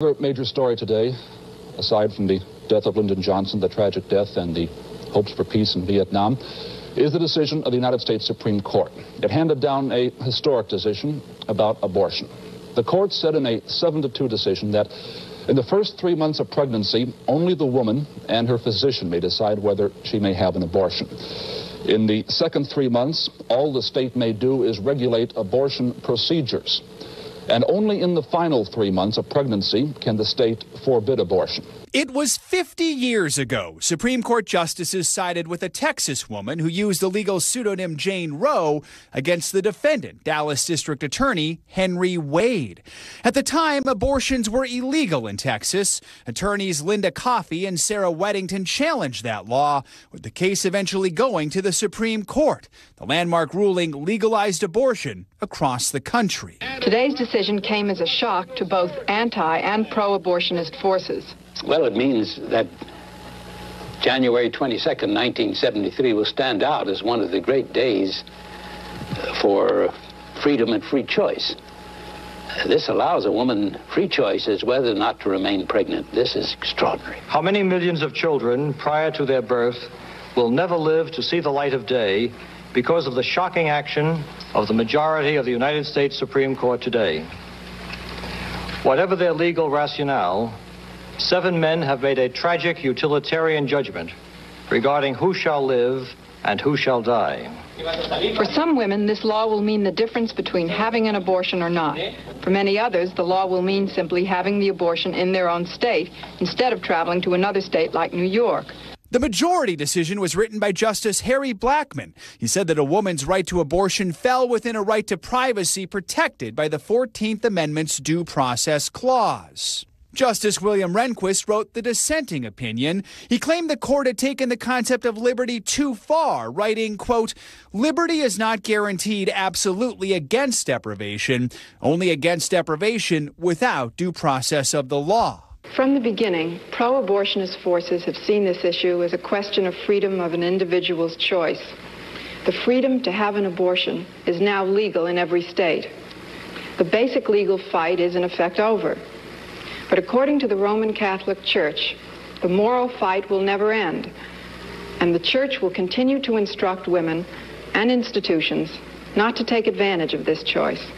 Another major story today, aside from the death of Lyndon Johnson, the tragic death, and the hopes for peace in Vietnam, is the decision of the United States Supreme Court. It handed down a historic decision about abortion. The court said in a 7 to 2 decision that in the first three months of pregnancy, only the woman and her physician may decide whether she may have an abortion. In the second three months, all the state may do is regulate abortion procedures. And only in the final three months of pregnancy can the state forbid abortion. It was 50 years ago. Supreme Court justices sided with a Texas woman who used the legal pseudonym Jane Roe against the defendant, Dallas District Attorney Henry Wade. At the time, abortions were illegal in Texas. Attorneys Linda Coffee and Sarah Weddington challenged that law, with the case eventually going to the Supreme Court. The landmark ruling legalized abortion across the country. Today's decision came as a shock to both anti and pro abortionist forces. Well, it means that January 22nd, 1973 will stand out as one of the great days for freedom and free choice. This allows a woman free choice as whether or not to remain pregnant. This is extraordinary. How many millions of children prior to their birth will never live to see the light of day because of the shocking action of the majority of the United States Supreme Court today? Whatever their legal rationale, seven men have made a tragic utilitarian judgment regarding who shall live and who shall die. For some women, this law will mean the difference between having an abortion or not. For many others, the law will mean simply having the abortion in their own state instead of traveling to another state like New York. The majority decision was written by Justice Harry Blackmun. He said that a woman's right to abortion fell within a right to privacy protected by the 14th Amendment's Due Process Clause. Justice William Rehnquist wrote the dissenting opinion. He claimed the court had taken the concept of liberty too far, writing, quote, Liberty is not guaranteed absolutely against deprivation, only against deprivation without due process of the law. From the beginning, pro abortionist forces have seen this issue as a question of freedom of an individual's choice. The freedom to have an abortion is now legal in every state. The basic legal fight is, in effect, over. But according to the Roman Catholic Church, the moral fight will never end, and the Church will continue to instruct women and institutions not to take advantage of this choice.